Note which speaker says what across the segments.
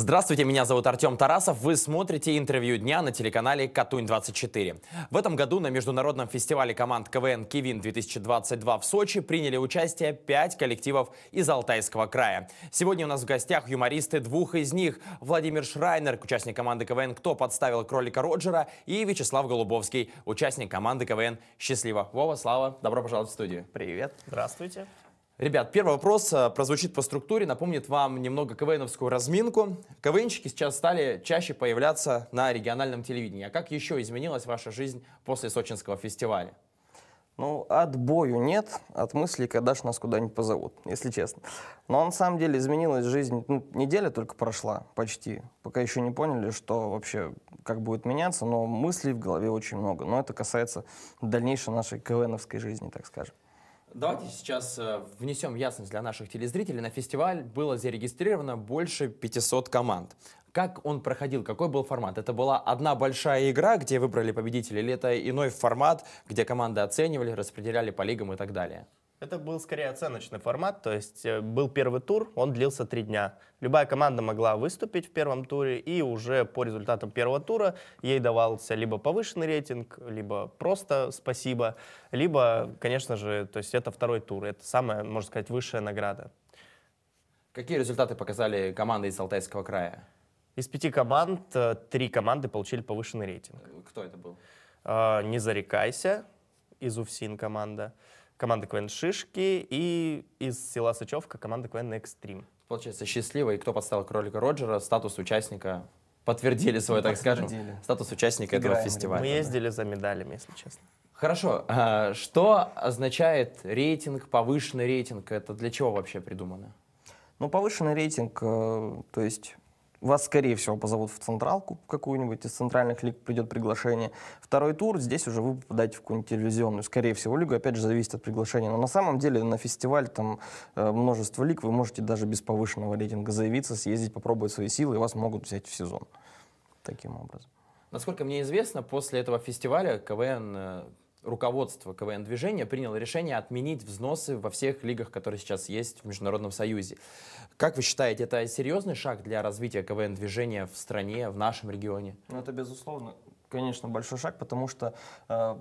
Speaker 1: Здравствуйте, меня зовут Артем Тарасов. Вы смотрите интервью дня на телеканале Катунь-24. В этом году на международном фестивале команд КВН «Кивин-2022» в Сочи приняли участие пять коллективов из Алтайского края. Сегодня у нас в гостях юмористы двух из них. Владимир Шрайнер, участник команды КВН «Кто подставил кролика Роджера» и Вячеслав Голубовский, участник команды КВН «Счастливо». Вова, Слава, добро пожаловать в студию.
Speaker 2: Привет.
Speaker 3: Здравствуйте.
Speaker 1: Ребят, первый вопрос э, прозвучит по структуре, напомнит вам немного КВНовскую разминку. КВНщики сейчас стали чаще появляться на региональном телевидении. А как еще изменилась ваша жизнь после сочинского фестиваля?
Speaker 2: Ну, отбою нет, от мысли, когда ж нас куда-нибудь позовут, если честно. Но на самом деле изменилась жизнь, ну, неделя только прошла почти, пока еще не поняли, что вообще, как будет меняться, но мыслей в голове очень много. Но это касается дальнейшей нашей КВНовской жизни, так скажем.
Speaker 1: Давайте сейчас э, внесем ясность для наших телезрителей. На фестиваль было зарегистрировано больше 500 команд. Как он проходил? Какой был формат? Это была одна большая игра, где выбрали победителей, или это иной формат, где команды оценивали, распределяли по лигам и так далее?
Speaker 3: Это был скорее оценочный формат, то есть э, был первый тур, он длился три дня. Любая команда могла выступить в первом туре, и уже по результатам первого тура ей давался либо повышенный рейтинг, либо просто спасибо, либо, конечно же, то есть это второй тур, это самая, можно сказать, высшая награда.
Speaker 1: Какие результаты показали команды из Алтайского края?
Speaker 3: Из пяти команд э, три команды получили повышенный рейтинг.
Speaker 1: Кто это был?
Speaker 3: Э, Не зарекайся, из УФСИН команда команда КВН «Шишки» и из села Сычевка команда КВН «Экстрим».
Speaker 1: Получается, счастливый, и кто подставил кролика Роджера, статус участника подтвердили свой, так скажем, статус участника этого
Speaker 2: Играем,
Speaker 1: фестиваля.
Speaker 3: Мы ездили за медалями, если честно.
Speaker 1: Хорошо. а Что означает рейтинг, повышенный рейтинг? Это для чего вообще придумано?
Speaker 2: Ну, повышенный рейтинг, э, то есть вас, скорее всего, позовут в централку какую-нибудь, из центральных лиг придет приглашение. Второй тур, здесь уже вы попадаете в какую-нибудь телевизионную, скорее всего, лигу, опять же, зависит от приглашения. Но на самом деле на фестиваль там э, множество лиг, вы можете даже без повышенного рейтинга заявиться, съездить, попробовать свои силы, и вас могут взять в сезон. Таким образом.
Speaker 1: Насколько мне известно, после этого фестиваля КВН, э, руководство КВН-движения приняло решение отменить взносы во всех лигах, которые сейчас есть в Международном Союзе. Как вы считаете, это серьезный шаг для развития КВН-движения в стране, в нашем регионе?
Speaker 2: Ну, это, безусловно, конечно, большой шаг, потому что э,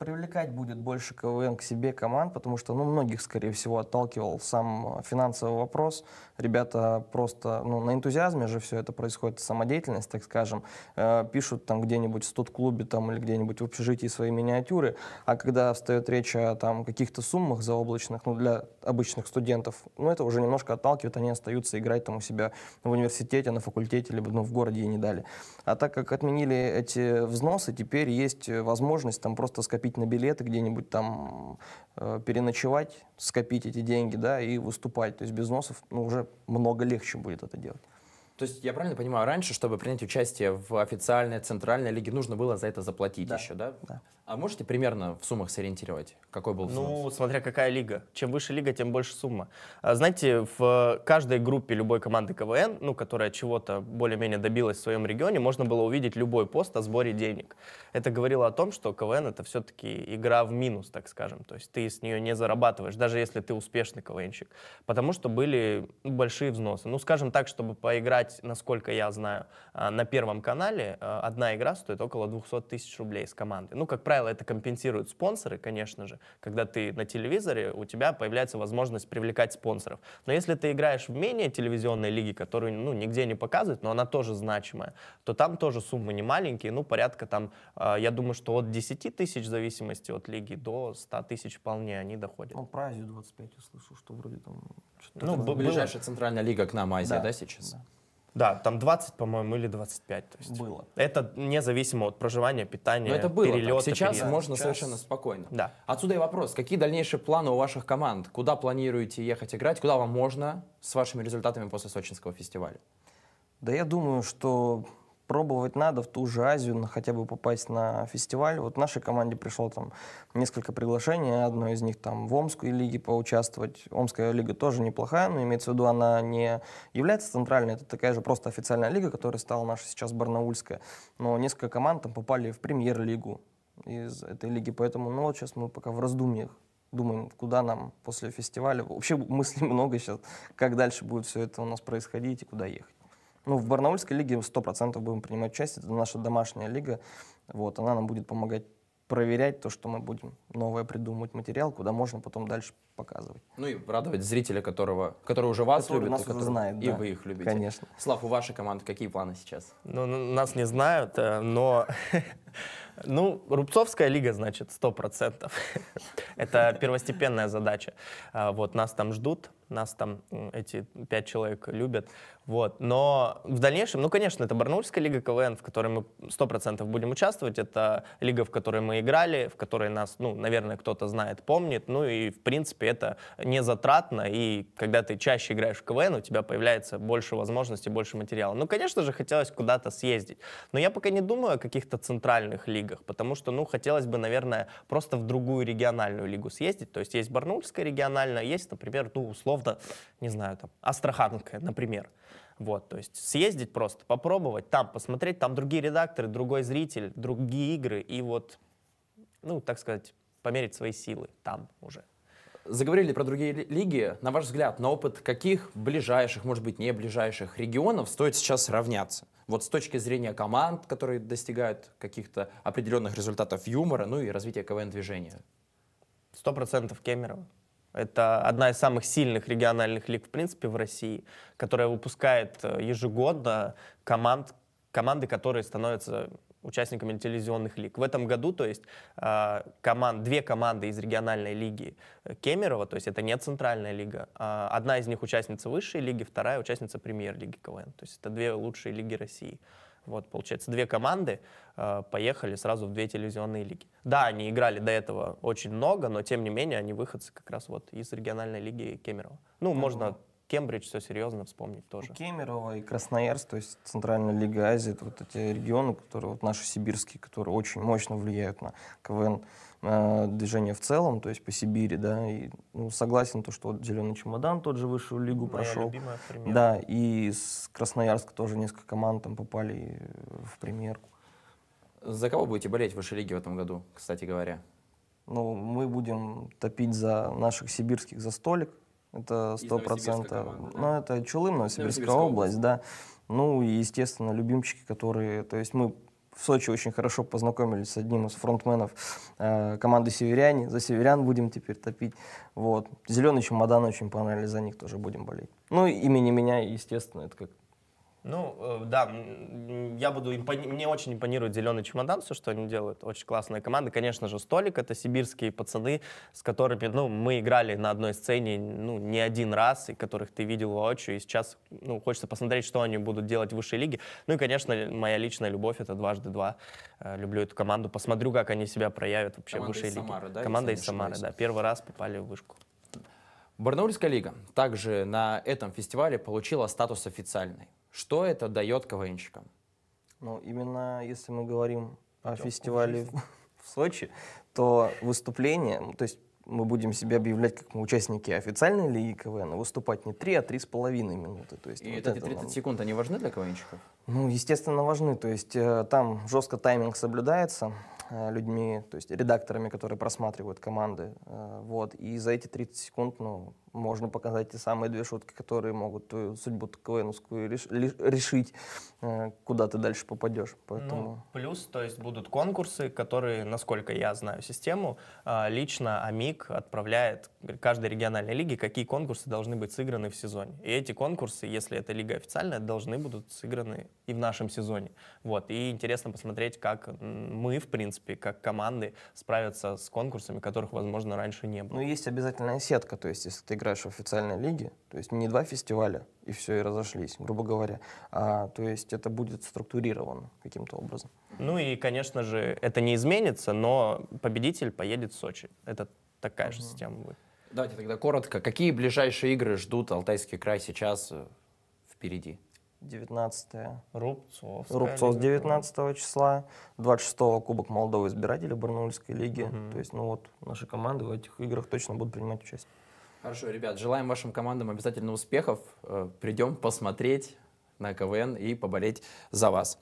Speaker 2: привлекать будет больше КВН к себе команд, потому что, ну, многих, скорее всего, отталкивал сам э, финансовый вопрос. Ребята просто, ну, на энтузиазме же все это происходит, самодеятельность, так скажем, Э, пишут там где-нибудь в студ-клубе там или где-нибудь в общежитии свои миниатюры, а когда встает речь о там каких-то суммах заоблачных, ну, для обычных студентов, ну, это уже немножко отталкивает, они остаются играть там у себя в университете, на факультете, либо, ну, в городе и не дали. А так как отменили эти взносы, теперь есть э, возможность там просто скопить на билеты где-нибудь там, э, переночевать, скопить эти деньги, да, и выступать. То есть без взносов, ну, уже много легче будет это делать.
Speaker 1: То есть я правильно понимаю, раньше, чтобы принять участие в официальной центральной лиге, нужно было за это заплатить
Speaker 2: Да,
Speaker 1: еще, да?
Speaker 2: да.
Speaker 1: А можете примерно в суммах сориентировать, какой был взнос?
Speaker 3: Ну, смотря какая лига. Чем выше лига, тем больше сумма. А, Знаете, в каждой группе любой команды КВН, ну, которая чего-то более-менее добилась в своем регионе, можно было увидеть любой пост о сборе денег. Это говорило о том, что КВН — это все-таки игра в минус, так скажем. То есть ты с нее не зарабатываешь, даже если ты успешный КВНщик. Потому что были ну, большие взносы. Ну, скажем так, чтобы поиграть, насколько я знаю, а, на Первом канале а, одна игра стоит около 200 тысяч рублей с командой. Ну, как правило, это компенсируют спонсоры, конечно же. Когда ты на телевизоре, у тебя появляется возможность привлекать спонсоров. Но если ты играешь в менее телевизионной лиге, которую ну, нигде не показывают, но она тоже значимая, то там тоже суммы не маленькие, ну, порядка там, а, я думаю, что от 10 тысяч в зависимости от лиги до 100 тысяч вполне они доходят.
Speaker 2: Ну, про Азию 25 я слышу, что вроде там...
Speaker 3: Ну,
Speaker 1: Ближайшая центральная лига к нам, Азия, да,
Speaker 2: Да,
Speaker 1: сейчас?
Speaker 2: да.
Speaker 3: Да, там 20, по-моему, или 25. То есть
Speaker 2: Было.
Speaker 3: Это независимо от проживания, питания,
Speaker 1: Но это было так.
Speaker 3: перелета,
Speaker 1: Сейчас
Speaker 3: переезда.
Speaker 1: можно
Speaker 2: Сейчас-
Speaker 1: совершенно спокойно.
Speaker 3: Да.
Speaker 1: Отсюда и вопрос. Какие дальнейшие планы у ваших команд? Куда планируете ехать играть? Куда вам можно с вашими результатами после Сочинского фестиваля?
Speaker 2: Да я думаю, что пробовать надо в ту же Азию, на- хотя бы попасть на фестиваль. Вот нашей команде пришло там несколько приглашений, одно из них там в Омской лиге поучаствовать. Омская лига тоже неплохая, но имеется в виду, она не является центральной, это такая же просто официальная лига, которая стала наша сейчас барнаульская. Но несколько команд там попали в премьер-лигу из этой лиги, поэтому ну вот сейчас мы пока в раздумьях думаем, куда нам после фестиваля. Вообще мыслей много сейчас, как дальше будет все это у нас происходить и куда ехать. Ну, в Барнаульской лиге 100% будем принимать участие. Это наша домашняя лига. Вот, она нам будет помогать проверять то, что мы будем новое придумывать материал, куда можно потом дальше показывать.
Speaker 1: Ну и радовать зрителя, которого, который уже вас
Speaker 2: Который
Speaker 1: любит,
Speaker 2: нас
Speaker 1: и, который-
Speaker 2: знает,
Speaker 1: и
Speaker 2: да.
Speaker 1: вы их любите.
Speaker 2: Конечно.
Speaker 1: Слав, у вашей команды какие планы сейчас?
Speaker 3: Ну, нас не знают, э, но... Ну, Рубцовская лига, значит, 100%. Это первостепенная задача. А, Вот, нас там ждут, нас там эти пять человек любят. Вот. Но в дальнейшем, ну, конечно, это Барнаульская лига КВН, в которой мы 100% будем участвовать. Это лига, в которой мы играли, в которой нас, ну, наверное, кто-то знает, помнит. Ну и, в принципе, это не затратно. И когда ты чаще играешь в КВН, у тебя появляется больше возможностей, больше материала. Ну, конечно же, хотелось куда-то съездить. Но я пока не думаю о каких-то центральных лигах, потому что, ну, хотелось бы, наверное, просто в другую региональную лигу съездить. То есть есть Барнаульская региональная, есть, например, ну, условно, не знаю, там, Астраханская, например. Вот, то есть съездить просто, попробовать, там посмотреть, там другие редакторы, другой зритель, другие игры, и вот, ну, так сказать, померить свои силы там уже.
Speaker 1: Заговорили про другие ли- лиги. На ваш взгляд, на опыт каких ближайших, может быть, не ближайших регионов стоит сейчас равняться? Вот с точки зрения команд, которые достигают каких-то определенных результатов юмора, ну и развития КВН-движения.
Speaker 3: Сто процентов Кемерово. Это одна из самых сильных региональных лиг, в принципе, в России, которая выпускает э, ежегодно команд, команды, которые становятся участниками телевизионных лиг. В этом году, то есть, э, команд, две команды из региональной лиги э, Кемерово, то есть это не центральная лига, а одна из них участница высшей лиги, вторая участница премьер-лиги КВН. То есть это две лучшие лиги России. Вот, получается, две команды э, поехали сразу в две телевизионные лиги. Да, они играли до этого очень много, но тем не менее они выходцы как раз вот из региональной лиги Кемерово. Ну, можно Кембридж, все серьезно вспомнить тоже.
Speaker 2: Кемерово и Красноярск, то есть Центральная Лига Азии, это вот эти регионы, которые вот наши сибирские, которые очень мощно влияют на КВН э, движение в целом, то есть по Сибири, да, и ну, согласен, то, что вот Зеленый чемодан тот же высшую лигу
Speaker 3: Моя
Speaker 2: прошел. Да, и с Красноярска тоже несколько команд там попали э, в премьерку.
Speaker 1: За кого будете болеть в высшей лиге в этом году, кстати говоря?
Speaker 2: Ну, мы будем топить за наших сибирских за столик. Это сто процентов. Ну, это Чулым, Новосибирская
Speaker 1: Новосибирская
Speaker 2: область, да. Ну, и, естественно, любимчики, которые... То есть мы в Сочи очень хорошо познакомились с одним из фронтменов э, команды «Северяне». За «Северян» будем теперь топить. Вот. «Зеленый чемодан» очень понравились, за них тоже будем болеть. Ну, имени меня, естественно, это как
Speaker 3: Ну, э, да, я буду, импони- мне очень импонирует «Зеленый чемодан», все, что они делают, очень классная команда. Конечно же, «Столик» — это сибирские пацаны, с которыми, ну, мы играли на одной сцене, ну, не один раз, и которых ты видел воочию, и сейчас, ну, хочется посмотреть, что они будут делать в высшей лиге. Ну и, конечно, моя личная любовь — это «Дважды два». Э, Люблю эту команду, посмотрю, как они себя проявят вообще
Speaker 1: Команда
Speaker 3: в высшей лиге.
Speaker 1: Самары, да,
Speaker 3: Команда из Самары, да, первый раз попали в вышку.
Speaker 1: Барнаульская лига также на этом фестивале получила статус официальной. Что это дает КВНщикам?
Speaker 2: Ну, именно если мы говорим о фестивале в, в Сочи, то выступление, м, то есть мы будем себя объявлять как мы участники официальной лиги КВН, выступать не 3, а 3,5 минуты. То есть
Speaker 1: И
Speaker 2: вот
Speaker 1: вот эти
Speaker 2: это
Speaker 1: 30
Speaker 2: нам-
Speaker 1: секунд, они важны для КВНщиков?
Speaker 2: Ну, естественно, важны. То есть э, там жестко тайминг соблюдается э, людьми, то есть редакторами, которые просматривают команды. э, вот. И за эти 30 секунд ну, можно показать те самые две шутки, которые могут твою судьбу КВНовскую решить, э, куда ты дальше попадешь. Поэтому...
Speaker 3: Ну, плюс, то есть будут конкурсы, которые, насколько я знаю систему, а, лично АМИК отправляет каждой региональной лиге, какие конкурсы должны быть сыграны в сезоне. И эти конкурсы, если это лига официальная, должны будут сыграны и в нашем сезоне. Вот. И интересно посмотреть, как мы, в принципе, как команды справятся с конкурсами, которых, возможно, раньше не было.
Speaker 2: Ну, есть обязательная сетка, то есть, если ты играешь в официальной лиге, то есть не два фестиваля, и все, и разошлись, грубо говоря, а то есть это будет структурировано каким-то образом.
Speaker 3: Ну и, конечно же, это не изменится, но победитель поедет в Сочи. Это такая же система будет.
Speaker 1: Давайте тогда коротко. Какие ближайшие игры ждут Алтайский край сейчас э, впереди?
Speaker 2: 19
Speaker 3: Рубцовская.
Speaker 2: Рубцов с
Speaker 3: лига.
Speaker 2: 19 числа, 26 Кубок Молдовы избирателей Барнаульской лиги.
Speaker 3: Мгм.
Speaker 2: То есть, ну вот, наши команды в этих играх точно будут принимать участие.
Speaker 1: Хорошо, ребят, желаем вашим командам обязательно успехов. Э, Придем посмотреть на КВН и поболеть за вас.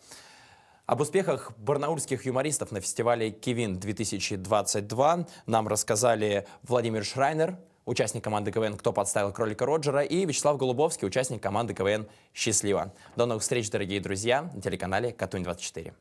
Speaker 1: Об успехах барнаульских юмористов на фестивале «Кивин-2022» нам рассказали Владимир Шрайнер, участник команды КВН «Кто подставил кролика Роджера» и Вячеслав Голубовский, участник команды КВН «Счастливо». До новых встреч, дорогие друзья, на телеканале Катунь 24.